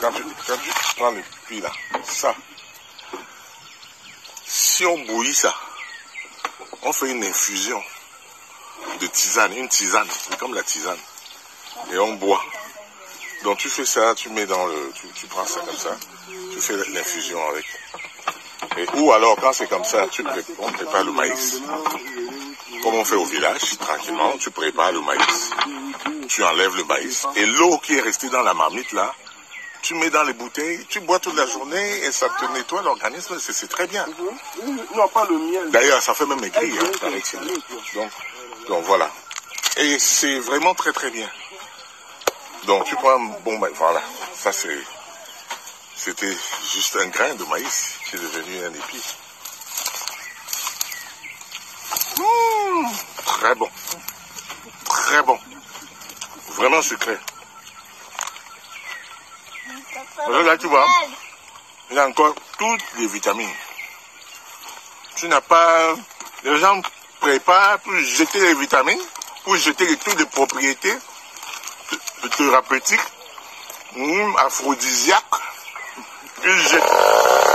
Quand tu, prends le puits là, ça, si on bouillit ça, on fait une infusion de tisane, une tisane, comme la tisane, et on boit. Donc tu fais ça, tu mets dans le, tu, prends ça comme ça, tu fais l'infusion avec. Et, ou alors quand c'est comme ça, tu on prépare le maïs. Comme on fait au village, tranquillement, tu prépares le maïs, tu enlèves le maïs, et l'eau qui est restée dans la marmite là, tu mets dans les bouteilles, tu bois toute la journée et ça te nettoie l'organisme, c'est c'est très bien. Non, pas le miel. D'ailleurs, ça fait même maigrir, hein, paraît-il. Donc, donc voilà. Et c'est vraiment très très bien. Donc tu prends un bon maïs, voilà. Ça c'est, c'était juste un grain de maïs qui est devenu un épi. Mmh, très bon. Très bon. Vraiment sucré. Là, tu vois, il a encore toutes les vitamines. Tu n'as pas... Les gens préparent pour jeter les vitamines, pour jeter les toutes les propriétés th- thérapeutiques, aphrodisiaques. Ils jettent.